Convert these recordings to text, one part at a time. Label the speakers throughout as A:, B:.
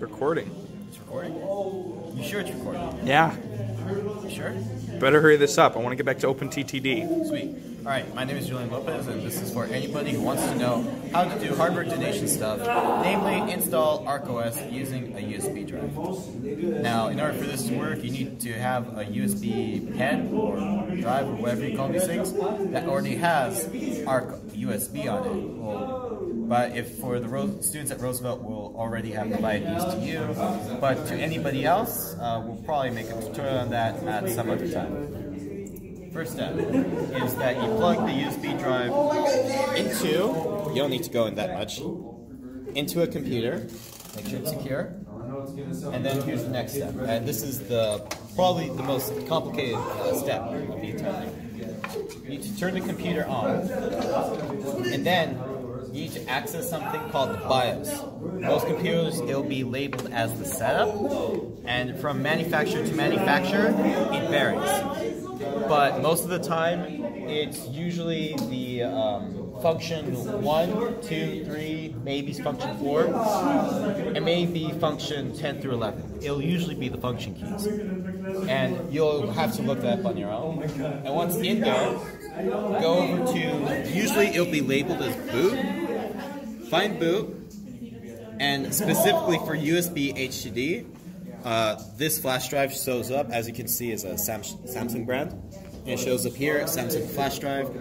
A: Recording.
B: It's recording? You sure it's recording?
A: Yeah.
B: You sure?
A: Better hurry this up. I want to get back to OpenTTD.
B: Sweet. Alright, my name is Julian Lopez, and this is for anybody who wants to know how to do hardware donation stuff, namely install ARK OS using a USB drive. Now, in order for this to work, you need to have a USB pen or drive or whatever you call these things that already has ARK USB on it. Well, but if for the Ro students at Roosevelt, we'll already have provided these to you. But to anybody else, uh, we'll probably make a tutorial on that at some other time. First step is that you plug the USB drive into, you don't need to go in that much, into a computer, make sure it's secure, and then here's the next step. And this is the probably the most complicated uh, step of the entire thing. You need to turn the computer on, and then you need to access something called the BIOS. Most computers, it'll be labeled as the setup, and from manufacturer to manufacturer, it varies. But most of the time, it's usually the um, function 1, 2, 3, maybe function 4, and maybe function 10 through 11. It'll usually be the function keys. And you'll have to look that up on your own. And once in there, go over to, usually it'll be labeled as boot, find boot, and specifically for USB HDD, uh, this flash drive shows up, as you can see, is a Sam Samsung brand. It shows up here, Samsung flash drive.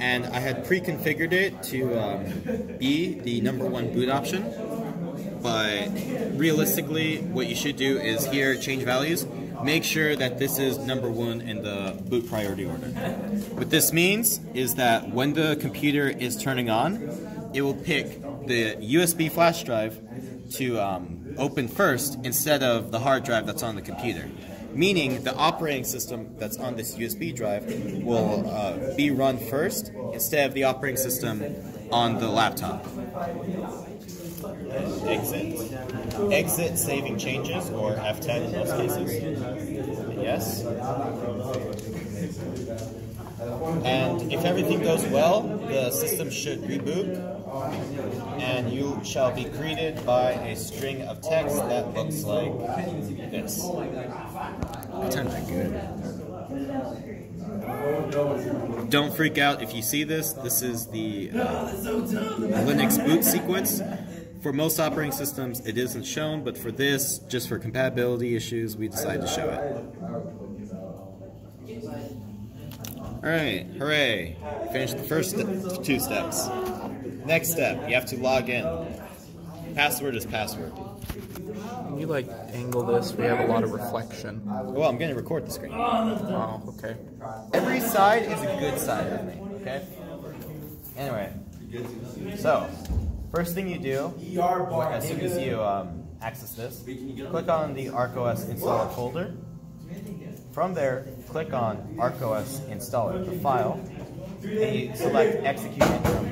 B: And I had pre-configured it to um, be the number one boot option. But realistically, what you should do is here, change values. Make sure that this is number one in the boot priority order. What this means is that when the computer is turning on, it will pick the USB flash drive to um, open first instead of the hard drive that's on the computer. Meaning the operating system that's on this USB drive will uh, be run first instead of the operating system on the laptop. Exit. Exit saving changes, or F10 in most cases. Yes. And if everything goes well, the system should reboot, and you shall be greeted by a string of text that looks like this. Not good. Don't freak out if you see this. This is the uh, Linux boot sequence. For most operating systems, it isn't shown, but for this, just for compatibility issues, we decided to show it. Alright, hooray. Finished the first st two steps. Next step, you have to log in. Password is password.
A: Can you like angle this? We have a lot of reflection.
B: Well, I'm going to record the screen.
A: Oh, okay.
B: Every side is a good side of me, okay? Anyway, so, first thing you do, as soon as you um, access this, click on the ARK OS installer folder. From there, click on ARK OS installer, the file, and you select execute interim.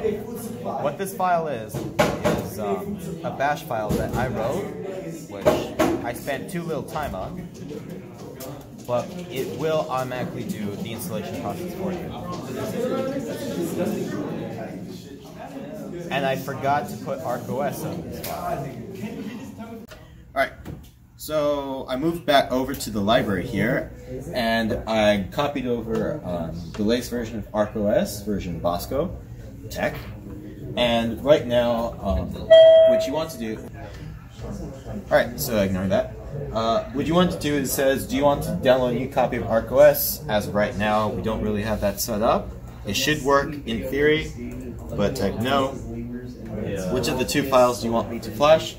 B: What this file is, is um, a bash file that I wrote, which I spent too little time on, but it will automatically do the installation process for you. And I forgot to put ARK OS on this file. So I moved back over to the library here, and I copied over um, the latest version of ARK OS, version Bosco Tech. And right now, um, what you want to do, alright, so ignore that. Uh, what you want to do is says, do you want to download a new copy of ARK OS? As of right now, we don't really have that set up. It should work in theory, but type no. Which of the two files do you want me to flash?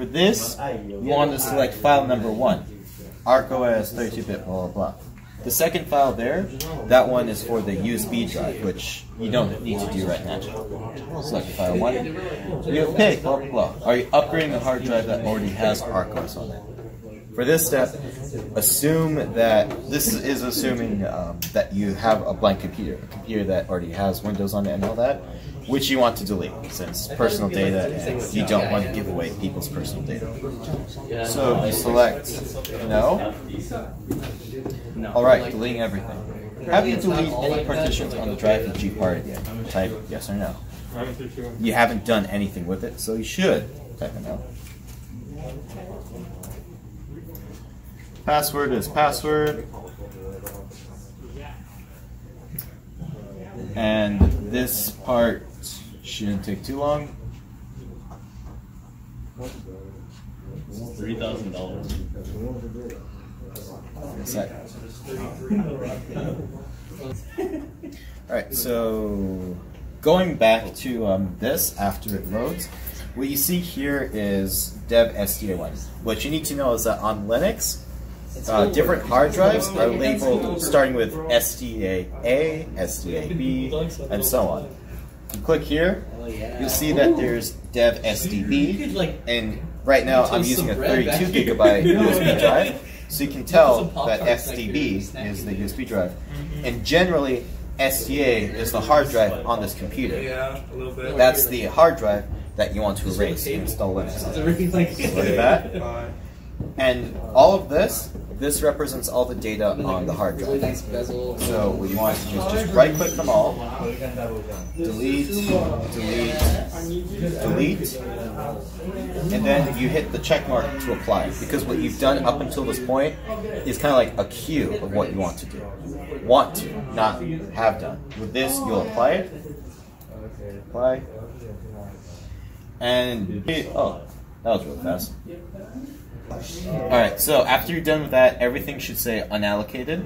B: For this, you want to select file number one, ARK OS 32-bit, blah, blah, blah. The second file there, that one is for the USB drive, which you don't need to do right now. Select file one. You blah, blah, blah. Are you upgrading a hard drive that already has ARK OS on it? For this step, assume that, this is assuming um, that you have a blank computer, a computer that already has Windows on it and all that, which you want to delete, since personal data, and you don't want to give away people's personal data. So you select no. Alright, deleting everything. Have you deleted any partitions on the drive that you parted yet? Type yes or no. You haven't done anything with it, so you should type a no. Password is password. And this part shouldn't take too long.
C: Three thousand dollars.
B: Alright, so going back to um, this after it loads, what you see here is dev SDA1. What you need to know is that on Linux, uh, different hard drives are labeled starting with SDA-A, SDA-B, and so on. You click here, you'll see that there's dev SDB, and right now I'm using a 32 gigabyte USB drive, so you can tell that SDB is the USB drive. And generally, SDA is the hard drive on this computer.
D: Yeah, a little bit.
B: That's the hard drive that you want to erase and install Linux on. Look at that. And all of this, this represents all the data on the hard drive. So what you want to do is just right click them all, delete, delete, delete, and then you hit the check mark to apply. Because what you've done up until this point is kind of like a queue of what you want to do. Want to, not have done. With this, you'll apply it. Apply. And, oh, that was really fast. Alright, so after you're done with that, everything should say unallocated,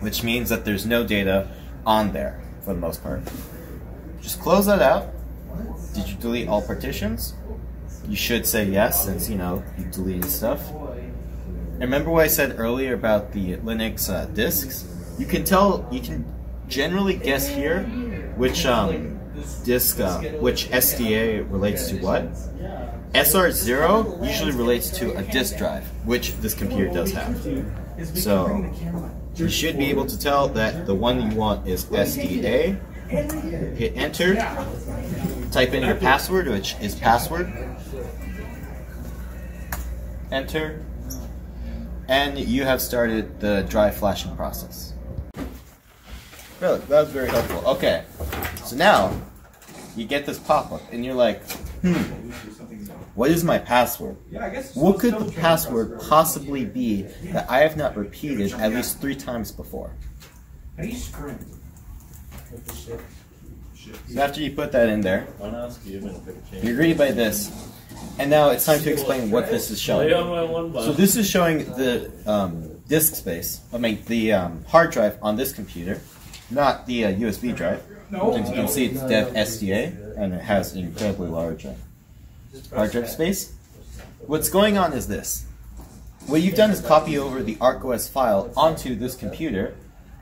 B: which means that there's no data on there for the most part. Just close that out. Did you delete all partitions? You should say yes, since you know you deleted stuff. And remember what I said earlier about the Linux uh, disks? You can tell, you can generally guess here which um, disk, uh, which SDA relates to what. SR0 usually relates to a disk drive, which this computer does have. So you should be able to tell that the one you want is SDA. Hit enter. Type in your password, which is password. Enter. And you have started the drive flashing process. Really, that was very helpful. Okay, so now you get this pop-up and you're like, hmm, what is my password? What could the password possibly be that I have not repeated at least three times before? So after you put that in there,
C: Why not ask you and pick a change?
B: you agree by this, and now it's time to explain what this is showing.
C: Lay on my one
B: So this is showing the um, disk space, I mean the um, hard drive on this computer, not the uh, USB drive. As you can see, it's dev SDA, and it has an incredibly large uh, hard drive space. What's going on is this. What you've done is copy over the ARK OS file onto this computer.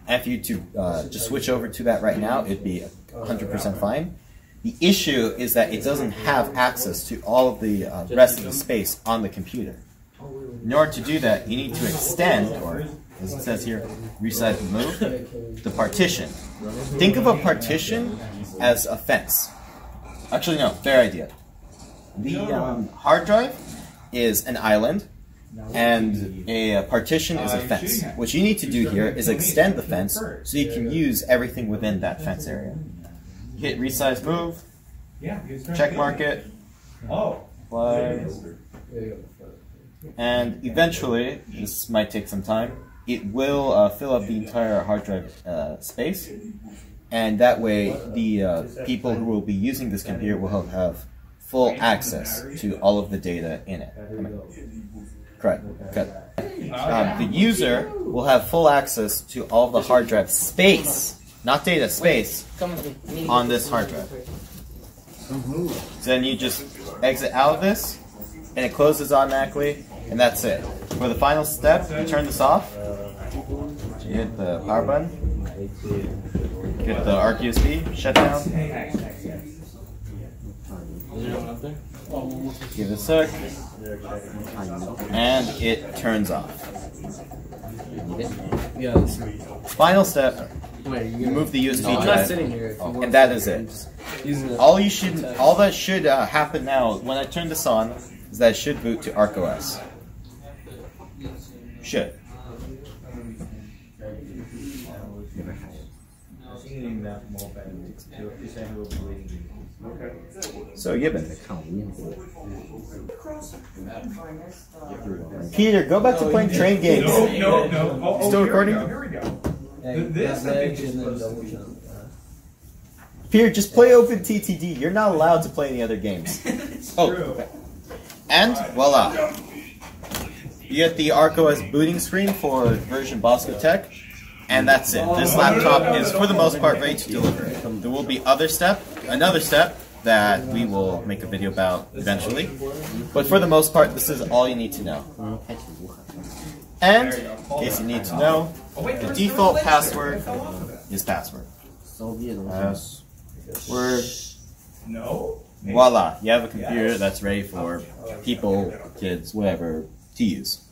B: If you to uh, just switch over to that right now, it'd be 100% fine. The issue is that it doesn't have access to all of the uh, rest of the space on the computer. In order to do that, you need to extend, or as it says here, resize and move, the partition. Think of a partition as a fence. Actually, no, fair idea. The um, hard drive is an island, and a uh, partition is a fence. What you need to do here is extend the fence so you can use everything within that fence area. Hit resize move, check mark it, apply, and eventually, this might take some time, it will uh, fill up the entire hard drive uh, space, and that way the uh, people who will be using this computer will have full access to all of the data in it. I mean, correct. Um, the user will have full access to all of the hard drive space, not data, space,
E: Come with me.
B: on this hard drive. Then you just exit out of this, and it closes automatically, and that's it. For the final step, you turn this off. You hit the power button. Get the ARK USB shut down. Give it a sec. And it turns off.
E: Yeah. this-
B: Final step,
E: Wait,
B: you move the USB
E: No, I'm not
B: drive.
E: sitting here. If
B: And that is it.
E: I'm just Using it.
B: All you should, all that should uh, happen now when I turn this on is that it should boot to ARK OS. Should.
D: So you've been the Gibbon. Peter, go back to playing train games.
F: No, no, no. Oh, oh,
D: Still
F: here we
D: recording?
F: go, Here we go. This,
E: that
F: I think, is supposed to be-
D: Peter, just play OpenTTD. You're not allowed to play any other games.
B: Oh,
F: True.
B: and voila. You get the ARK OS booting screen for version Bosco Tech, and that's it. This laptop is for the most part ready to deliver. There will be other step, another step that we will make a video about eventually. But for the most part, this is all you need to know. And in case you need to know, the default password is password. Password.
F: No.
B: Voila, you have a computer that's ready for people, kids, whatever to use.